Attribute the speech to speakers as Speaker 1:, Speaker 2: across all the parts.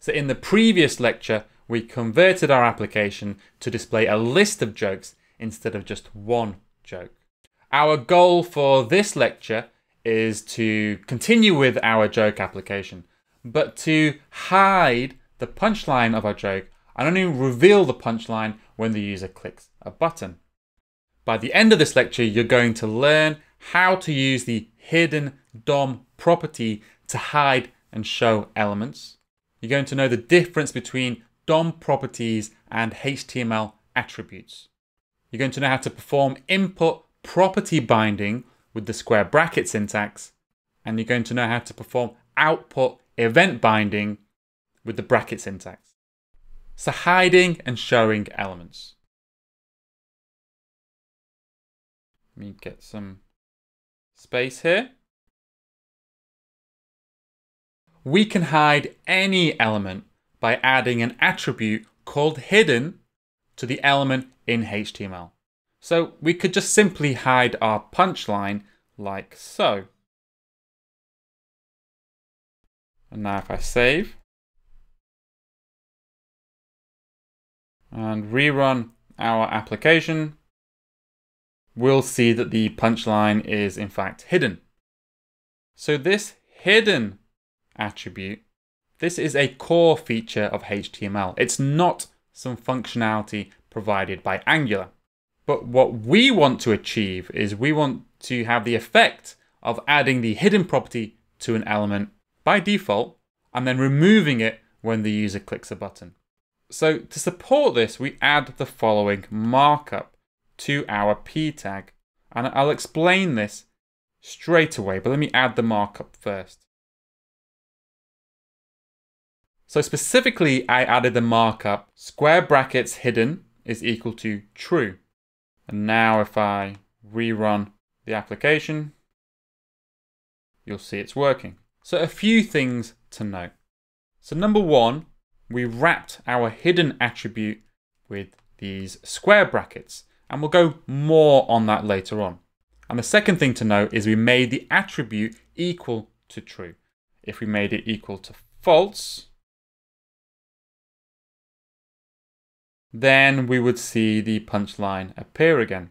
Speaker 1: So in the previous lecture, we converted our application to display a list of jokes instead of just one joke. Our goal for this lecture is to continue with our joke application, but to hide the punchline of our joke and only reveal the punchline when the user clicks a button. By the end of this lecture, you're going to learn how to use the hidden DOM property to hide and show elements. You're going to know the difference between DOM properties and HTML attributes. You're going to know how to perform input property binding with the square bracket syntax, and you're going to know how to perform output event binding with the bracket syntax. So hiding and showing elements. Let me get some space here. We can hide any element by adding an attribute called hidden to the element in HTML. So we could just simply hide our punchline like so. And now if I save and rerun our application, we'll see that the punchline is in fact hidden. So this hidden attribute, this is a core feature of HTML. It's not some functionality provided by Angular. But what we want to achieve is we want to have the effect of adding the hidden property to an element by default and then removing it when the user clicks a button. So to support this, we add the following markup to our p tag. And I'll explain this straight away, but let me add the markup first. So specifically, I added the markup square brackets hidden is equal to true. And now if I rerun the application, you'll see it's working. So a few things to note. So number one, we wrapped our hidden attribute with these square brackets. And we'll go more on that later on. And the second thing to note is we made the attribute equal to true. If we made it equal to false, then we would see the punchline appear again.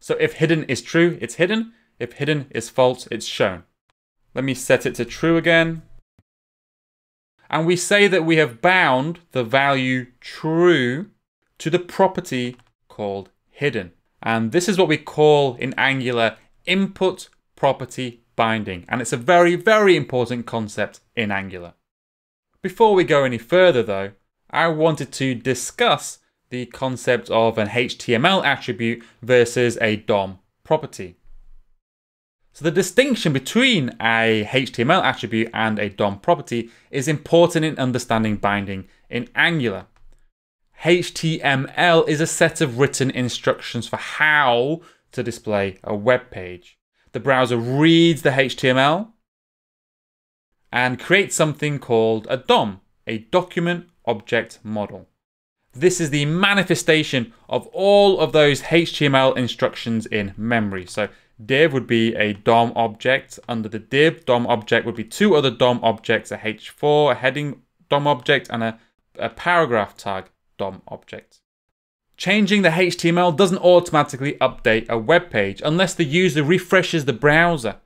Speaker 1: So if hidden is true, it's hidden. If hidden is false, it's shown. Let me set it to true again. And we say that we have bound the value true to the property called hidden. And this is what we call in Angular input property binding. And it's a very, very important concept in Angular. Before we go any further though, I wanted to discuss the concept of an HTML attribute versus a DOM property. So the distinction between a HTML attribute and a DOM property is important in understanding binding in Angular. HTML is a set of written instructions for how to display a web page. The browser reads the HTML and creates something called a DOM, a document object model. This is the manifestation of all of those HTML instructions in memory. So div would be a DOM object. Under the div DOM object would be two other DOM objects, a h4, a heading DOM object, and a, a paragraph tag DOM object. Changing the HTML doesn't automatically update a web page unless the user refreshes the browser.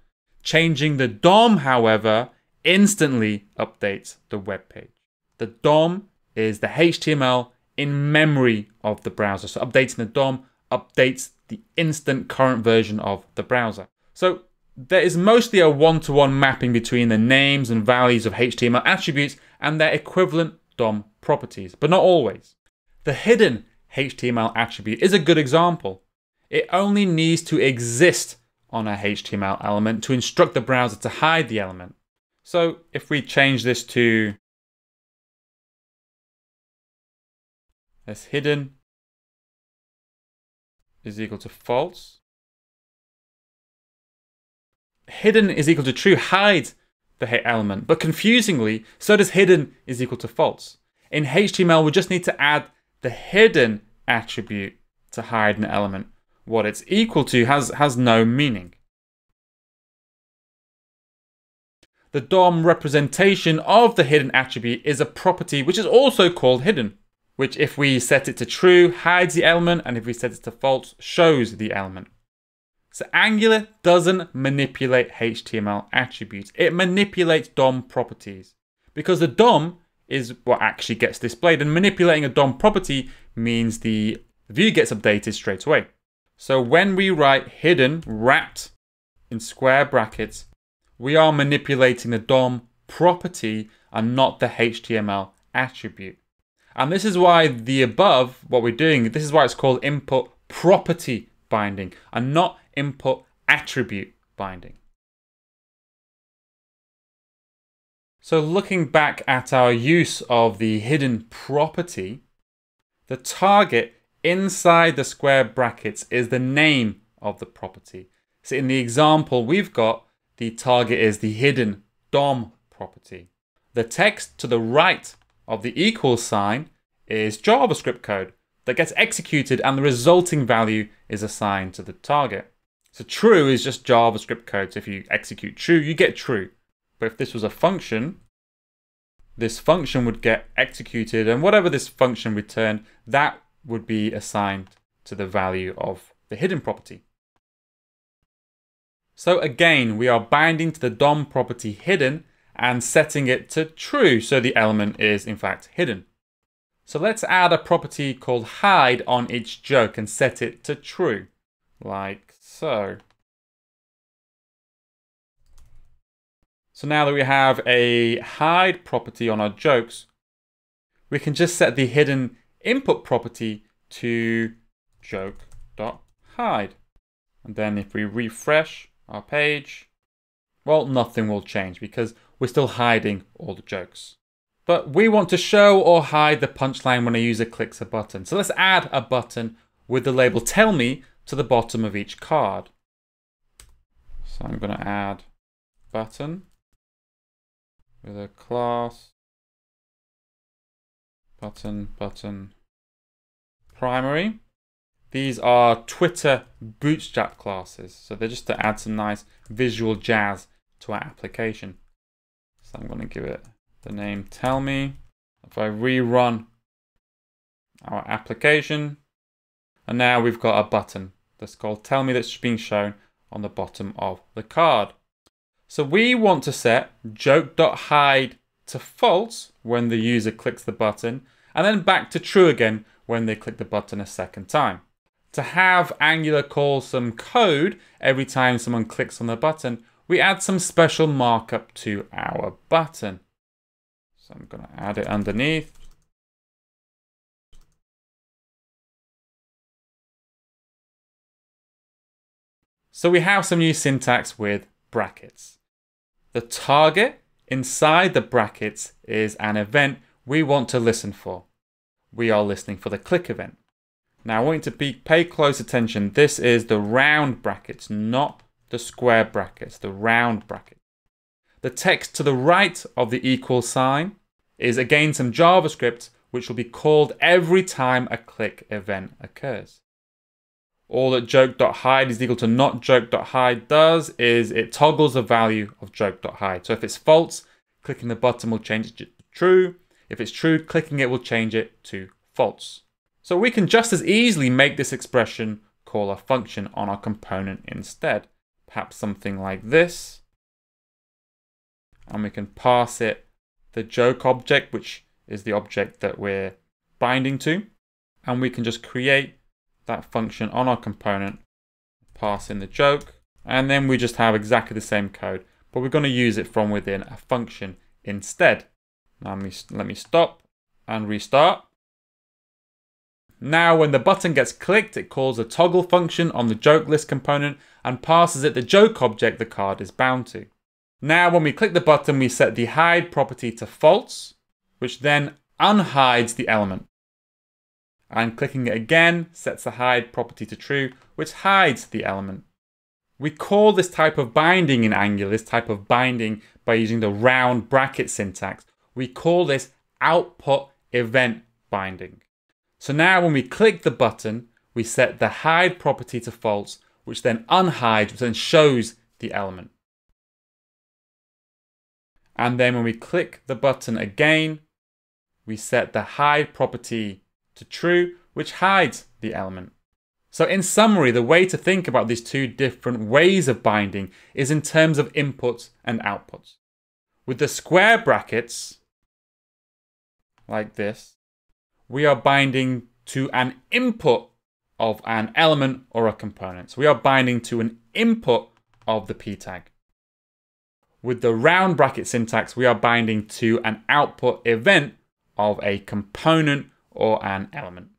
Speaker 1: Changing the DOM, however, instantly updates the web page. The DOM is the HTML in memory of the browser. So updating the DOM updates the instant current version of the browser. So there is mostly a one-to-one mapping between the names and values of HTML attributes and their equivalent DOM properties, but not always. The hidden HTML attribute is a good example. It only needs to exist on a HTML element to instruct the browser to hide the element. So if we change this to as hidden is equal to false, hidden is equal to true hides the element, but confusingly, so does hidden is equal to false. In HTML, we just need to add the hidden attribute to hide an element. What it's equal to has, has no meaning. the DOM representation of the hidden attribute is a property which is also called hidden, which if we set it to true, hides the element, and if we set it to false, shows the element. So Angular doesn't manipulate HTML attributes. It manipulates DOM properties. Because the DOM is what actually gets displayed, and manipulating a DOM property means the view gets updated straight away. So when we write hidden wrapped in square brackets, we are manipulating the DOM property and not the HTML attribute. And this is why the above, what we're doing, this is why it's called input property binding and not input attribute binding. So looking back at our use of the hidden property, the target inside the square brackets is the name of the property. So in the example we've got, the target is the hidden DOM property. The text to the right of the equal sign is JavaScript code that gets executed and the resulting value is assigned to the target. So true is just JavaScript code. So if you execute true, you get true. But if this was a function, this function would get executed and whatever this function returned, that would be assigned to the value of the hidden property. So again, we are binding to the DOM property hidden and setting it to true so the element is in fact hidden. So let's add a property called hide on each joke and set it to true, like so. So now that we have a hide property on our jokes, we can just set the hidden input property to joke.hide. And then if we refresh our page, well, nothing will change because we're still hiding all the jokes. But we want to show or hide the punchline when a user clicks a button. So let's add a button with the label tell me to the bottom of each card. So I'm going to add button with a class button button primary. These are Twitter Bootstrap classes. So they're just to add some nice visual jazz to our application. So I'm going to give it the name tell me. If I rerun our application, and now we've got a button that's called tell me that's being shown on the bottom of the card. So we want to set joke.hide to false when the user clicks the button, and then back to true again when they click the button a second time. To have Angular call some code every time someone clicks on the button, we add some special markup to our button. So I'm going to add it underneath. So we have some new syntax with brackets. The target inside the brackets is an event we want to listen for. We are listening for the click event. Now I want you to be, pay close attention. This is the round brackets, not the square brackets, the round brackets. The text to the right of the equal sign is again some JavaScript which will be called every time a click event occurs. All that joke.hide is equal to not joke.hide does is it toggles the value of joke.hide. So if it's false, clicking the button will change it to true. If it's true, clicking it will change it to false. So we can just as easily make this expression call a function on our component instead. Perhaps something like this. And we can pass it the joke object, which is the object that we're binding to. And we can just create that function on our component, pass in the joke, and then we just have exactly the same code, but we're going to use it from within a function instead. Now let me, let me stop and restart. Now when the button gets clicked, it calls a toggle function on the joke list component and passes it the joke object the card is bound to. Now when we click the button, we set the hide property to false, which then unhides the element. And clicking it again sets the hide property to true, which hides the element. We call this type of binding in Angular, this type of binding by using the round bracket syntax, we call this output event binding. So now when we click the button, we set the hide property to false, which then unhides, which then shows the element. And then when we click the button again, we set the hide property to true, which hides the element. So in summary, the way to think about these two different ways of binding is in terms of inputs and outputs. With the square brackets, like this, we are binding to an input of an element or a component. So we are binding to an input of the p tag. With the round bracket syntax, we are binding to an output event of a component or an element.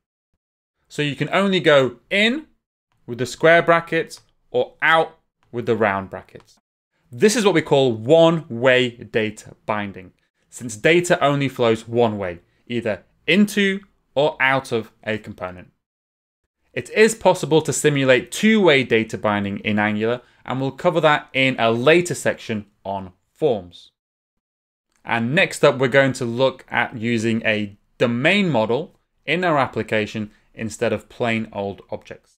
Speaker 1: So you can only go in with the square brackets or out with the round brackets. This is what we call one-way data binding, since data only flows one way, either into or out of a component. It is possible to simulate two-way data binding in Angular, and we'll cover that in a later section on forms. And next up, we're going to look at using a domain model in our application instead of plain old objects.